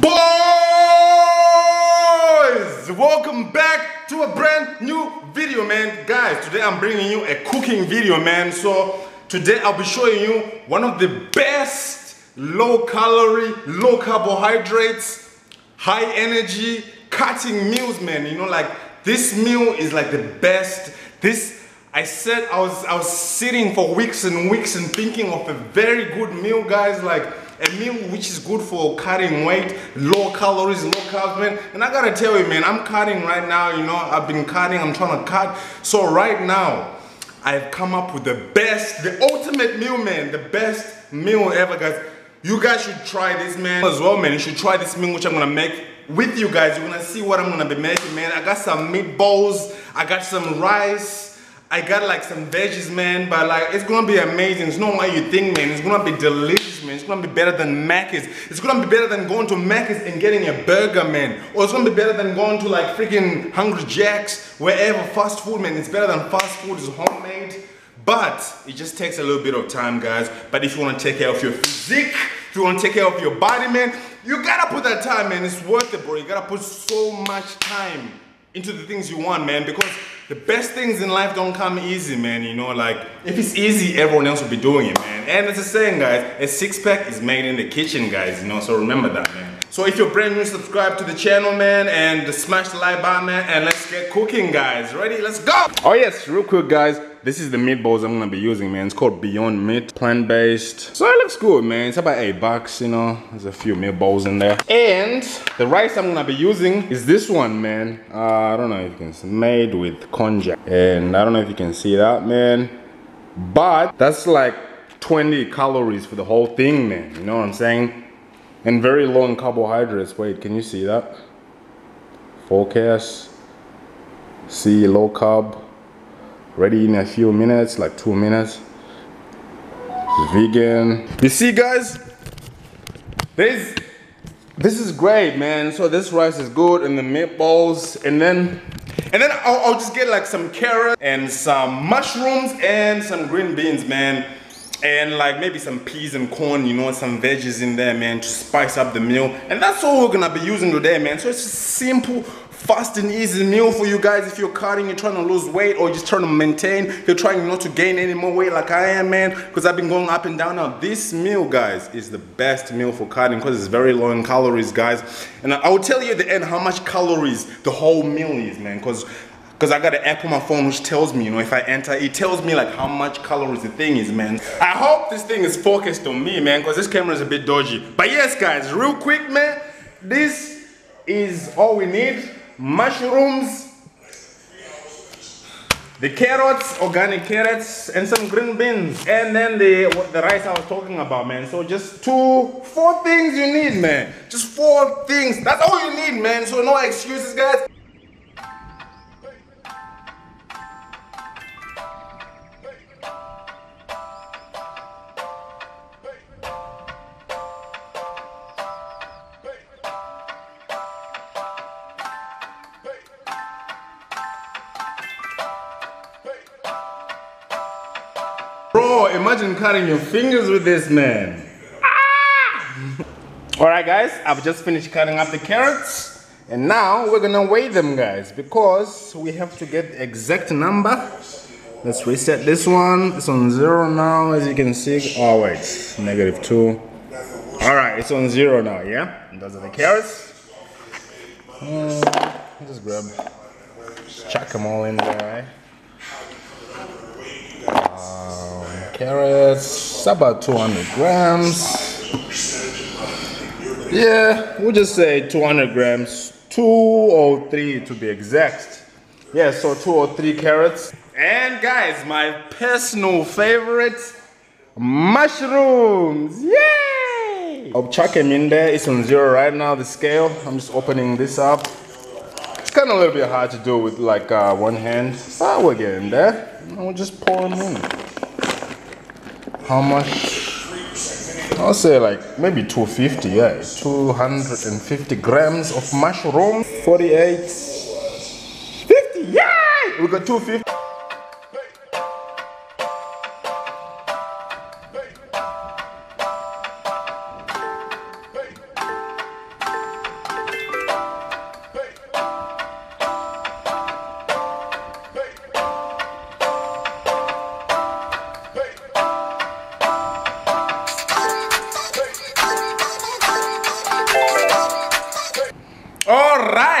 Boys, welcome back to a brand new video, man. Guys, today I'm bringing you a cooking video, man. So today I'll be showing you one of the best low calorie, low carbohydrates, high energy cutting meals, man. You know, like this meal is like the best. This I said I was I was sitting for weeks and weeks and thinking of a very good meal, guys. Like a meal which is good for cutting weight, low calories, low carbs, man. And I gotta tell you, man, I'm cutting right now, you know, I've been cutting, I'm trying to cut. So right now, I've come up with the best, the ultimate meal, man, the best meal ever, guys. You guys should try this, man, as well, man. You should try this meal which I'm gonna make with you guys. You're gonna see what I'm gonna be making, man. I got some meatballs, I got some rice, I got like some veggies, man, but like it's gonna be amazing. It's not what you think, man. It's gonna be delicious, man. It's gonna be better than Macca's. It's gonna be better than going to Macca's and getting a burger, man. Or it's gonna be better than going to like freaking Hungry Jack's, wherever fast food, man. It's better than fast food. It's homemade. But it just takes a little bit of time, guys. But if you wanna take care of your physique, if you wanna take care of your body, man, you gotta put that time, man. It's worth it, bro. You gotta put so much time into the things you want, man, because the best things in life don't come easy, man, you know, like, if it's easy, everyone else will be doing it, man. And it's a saying, guys, a six-pack is made in the kitchen, guys, you know, so remember that, man. So if you're brand new, subscribe to the channel, man, and smash the like button, man, and let's get cooking, guys. Ready? Let's go! Oh yes, real quick, guys, this is the meatballs I'm gonna be using, man. It's called Beyond Meat, plant-based. So it looks good, man. It's about eight bucks, you know. There's a few meatballs in there. And the rice I'm gonna be using is this one, man. Uh, I don't know if you can see, made with konjac. And I don't know if you can see that, man. But that's like 20 calories for the whole thing, man. You know what I'm saying? And very low in carbohydrates. Wait, can you see that? Forecast, See low carb. Ready in a few minutes like two minutes. Vegan. You see guys? This this is great man. So this rice is good and the meatballs. And then and then I'll, I'll just get like some carrots and some mushrooms and some green beans man and like maybe some peas and corn, you know, some veggies in there, man, to spice up the meal. And that's all we're gonna be using today, man. So it's just simple, fast and easy meal for you guys if you're cutting, you're trying to lose weight or just trying to maintain, you're trying not to gain any more weight like I am, man, because I've been going up and down now. This meal, guys, is the best meal for cutting because it's very low in calories, guys. And I will tell you at the end how much calories the whole meal is, man, because because I got an app on my phone which tells me, you know, if I enter, it tells me like how much calories the thing is, man. I hope this thing is focused on me, man, because this camera is a bit dodgy. But yes, guys, real quick, man, this is all we need. Mushrooms, the carrots, organic carrots, and some green beans. And then the, the rice I was talking about, man. So just two, four things you need, man. Just four things. That's all you need, man. So no excuses, guys. Imagine cutting your fingers with this, man. Ah! Alright guys, I've just finished cutting up the carrots. And now we're gonna weigh them guys because we have to get the exact number. Let's reset this one. It's on zero now as you can see. Oh wait, negative two. Alright, it's on zero now, yeah? And those are the carrots. Um, just grab, just chuck them all in there, right? Carrots about 200 grams. Yeah we'll just say 200 grams two or three to be exact. Yeah so two or three carrots. And guys my personal favorite mushrooms. Yay! I'll chuck them in there it's on zero right now the scale. I'm just opening this up. It's kind of a little bit hard to do with like uh, one hand but we're getting there. We'll just pour them in how much? I'll say like maybe 250, yeah, 250 grams of mushroom, 48, 50, yeah, we got 250.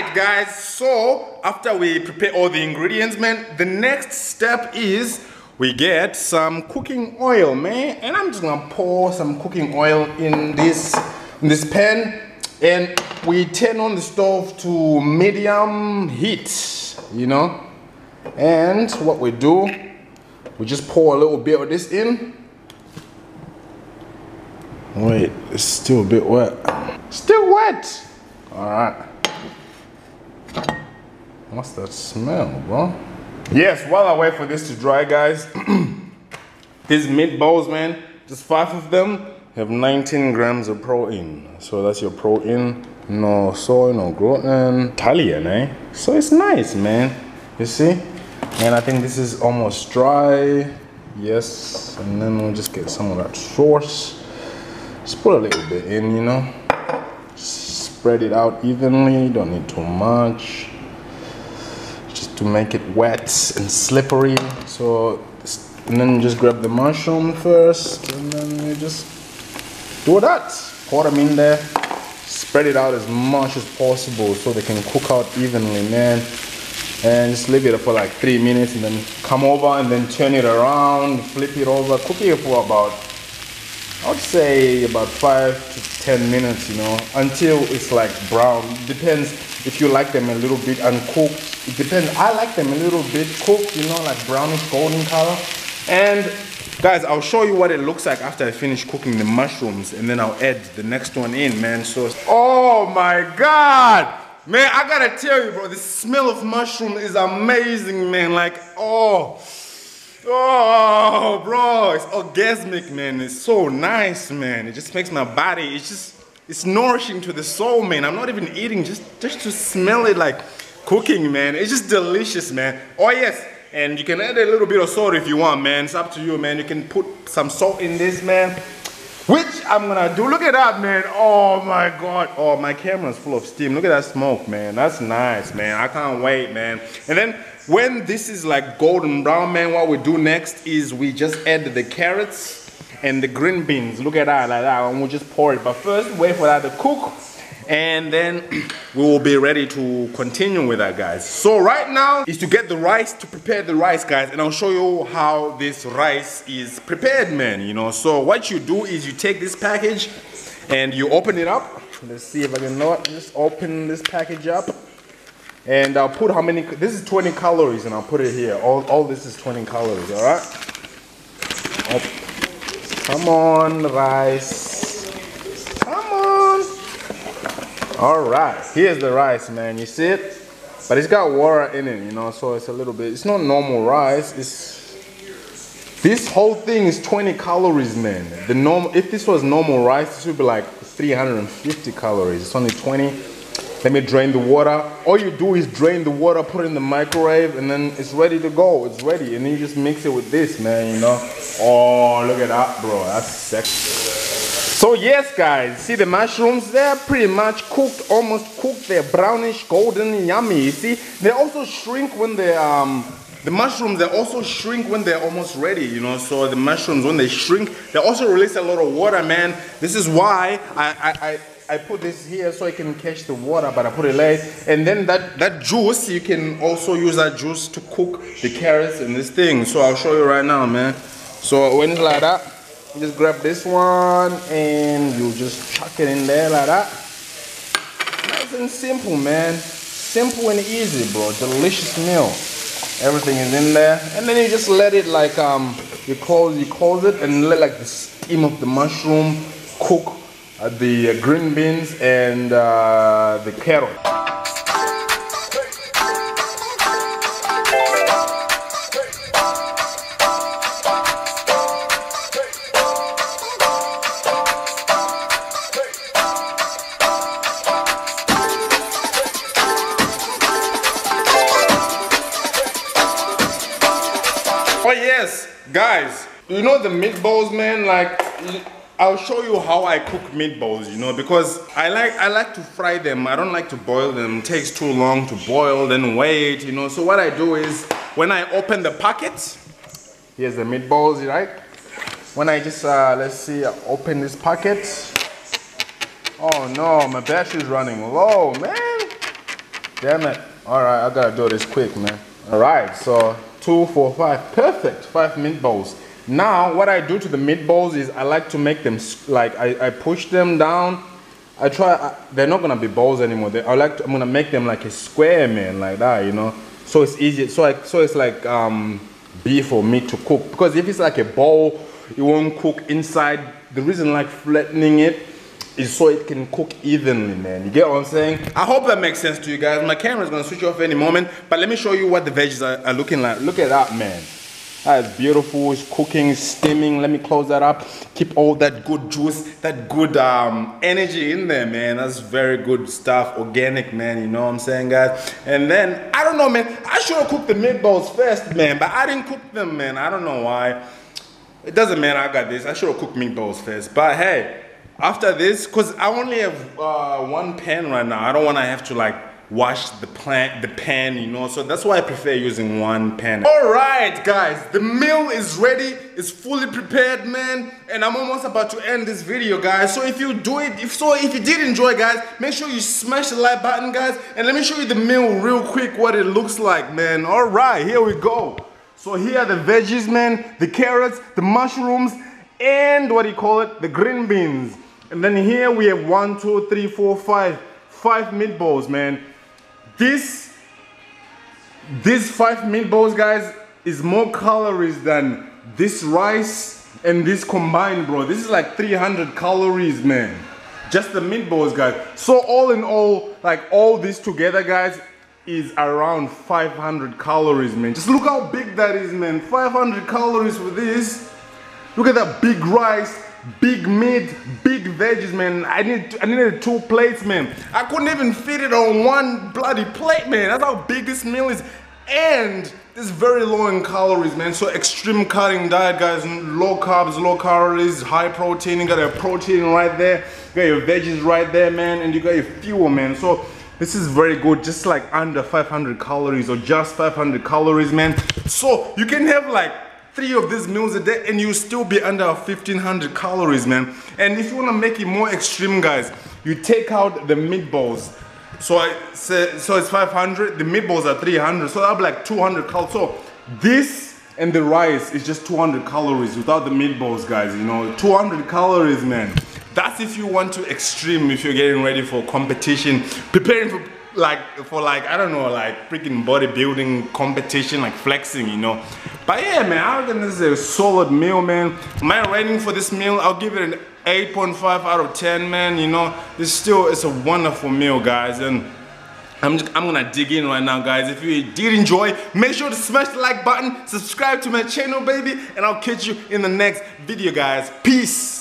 Right, guys. So after we prepare all the ingredients, man, the next step is we get some cooking oil, man. And I'm just gonna pour some cooking oil in this in this pan, and we turn on the stove to medium heat. You know, and what we do, we just pour a little bit of this in. Wait, it's still a bit wet. Still wet. All right. What's that smell, bro? Yes, while I wait for this to dry, guys, these meatballs, man, just five of them have 19 grams of protein. So that's your protein, no soy, no gluten, Italian, eh? So it's nice, man. You see? And I think this is almost dry. Yes, and then we'll just get some of that sauce. Just put a little bit in, you know. Spread it out evenly, don't need too much to make it wet and slippery. So, and then just grab the mushroom first, and then you just do that. Pour them in there, spread it out as much as possible so they can cook out evenly, man. And just leave it for like three minutes, and then come over and then turn it around, flip it over, cook it for about I would say about five to ten minutes, you know, until it's like brown. Depends if you like them a little bit uncooked it depends. I like them a little bit cooked, you know, like brownish golden color. And guys, I'll show you what it looks like after I finish cooking the mushrooms and then I'll add the next one in, man. So, oh my God. Man, I gotta tell you, bro, the smell of mushroom is amazing, man. Like, oh, oh, bro, it's orgasmic, man. It's so nice, man. It just makes my body, it's just, it's nourishing to the soul, man. I'm not even eating, just, just to smell it like, cooking, man. It's just delicious, man. Oh, yes. And you can add a little bit of salt if you want, man. It's up to you, man. You can put some salt in this, man. Which I'm gonna do. Look at that, man. Oh my God. Oh, my camera's full of steam. Look at that smoke, man. That's nice, man. I can't wait, man. And then when this is like golden brown, man, what we do next is we just add the carrots and the green beans. Look at that, like that. And we'll just pour it. But first, wait for that to cook and then we will be ready to continue with that guys. So right now is to get the rice to prepare the rice guys. And I'll show you how this rice is prepared man you know. So what you do is you take this package and you open it up. Let's see if I can not just open this package up. And I'll put how many this is 20 calories and I'll put it here. All, all this is 20 calories all right? Come on rice All right, here's the rice, man. You see it? But it's got water in it, you know, so it's a little bit, it's not normal rice. It's, this whole thing is 20 calories, man. The normal, if this was normal rice, this would be like 350 calories. It's only 20. Let me drain the water. All you do is drain the water, put it in the microwave, and then it's ready to go. It's ready. And then you just mix it with this, man, you know. Oh, look at that, bro. That's sexy. So yes guys, see the mushrooms, they're pretty much cooked, almost cooked, they're brownish, golden, yummy, see. They also shrink when they um, the mushrooms, they also shrink when they're almost ready, you know. So the mushrooms, when they shrink, they also release a lot of water, man. This is why I, I, I I put this here so I can catch the water, but I put it late. And then that, that juice, you can also use that juice to cook the carrots and this thing. So I'll show you right now, man. So when it's like that, you just grab this one and you just chuck it in there like that. Nice and simple, man. Simple and easy, bro. Delicious meal. Everything is in there. And then you just let it like, um, you close, you close it and let like the steam of the mushroom cook uh, the uh, green beans and uh, the carrot. Guys you know the meatballs man like I'll show you how I cook meatballs, you know, because I like I like to fry them. I don't like to boil them. It takes too long to boil, then wait, you know. So what I do is when I open the packet, here's the meatballs, right? When I just uh, let's see, open this packet. Oh no, my battery's running low, man. Damn it. All right, I gotta do this quick, man. All right, so two, four, five. Perfect. Five meatballs. Now, what I do to the meatballs is I like to make them like I, I push them down. I try. I, they're not gonna be balls anymore. They, I like. To, I'm gonna make them like a square, man, like that. You know. So it's easy. So I, so it's like um, beef or meat to cook. Because if it's like a ball, it won't cook inside. The reason like flattening it is so it can cook evenly, man. You get what I'm saying? I hope that makes sense to you guys. My camera's gonna switch off any moment, but let me show you what the veggies are, are looking like. Look at that, man. That's beautiful. It's cooking, steaming. Let me close that up. Keep all that good juice, that good um, energy in there, man. That's very good stuff. Organic, man. You know what I'm saying, guys? And then, I don't know, man. I should have cooked the meatballs first, man. But I didn't cook them, man. I don't know why. It doesn't matter. I got this. I should have cooked meatballs first. But hey, after this, because I only have uh, one pan right now. I don't want to have to, like, wash the plant the pan you know? So that's why I prefer using one pan all right guys the meal is ready. It's fully prepared man. And I'm almost about to end this video guys. So if you do it if so if you did enjoy guys make sure you smash the like button guys. And let me show you the meal real quick what it looks like man. All right here we go. So here are the veggies man. The carrots the mushrooms and what do you call it? The green beans and then here we have one two three four five five meatballs man this, this five meatballs, guys, is more calories than this rice and this combined, bro. This is like 300 calories, man. Just the meatballs, guys. So all in all, like all this together, guys, is around 500 calories, man. Just look how big that is, man. 500 calories for this. Look at that big rice, big meat, big veggies, man. I need I needed two plates, man. I couldn't even fit it on one bloody plate, man. That's how big this meal is. And it's very low in calories, man. So extreme cutting diet, guys. Low carbs, low calories, high protein. You got your protein right there. You got your veggies right there, man. And you got your fuel, man. So this is very good, just like under 500 calories or just 500 calories, man. So you can have like three of these meals a day and you still be under 1500 calories man. And if you want to make it more extreme guys you take out the meatballs. So I say so it's 500 the meatballs are 300 so that'll be like 200 calories. So this and the rice is just 200 calories without the meatballs guys you know. 200 calories man. That's if you want to extreme if you're getting ready for competition preparing for like for like I don't know like freaking bodybuilding competition like flexing you know. But yeah man I reckon this is a solid meal man. My rating for this meal? I'll give it an 8.5 out of 10 man you know. This still it's a wonderful meal guys and I'm, just, I'm gonna dig in right now guys. If you did enjoy make sure to smash the like button subscribe to my channel baby and I'll catch you in the next video guys. Peace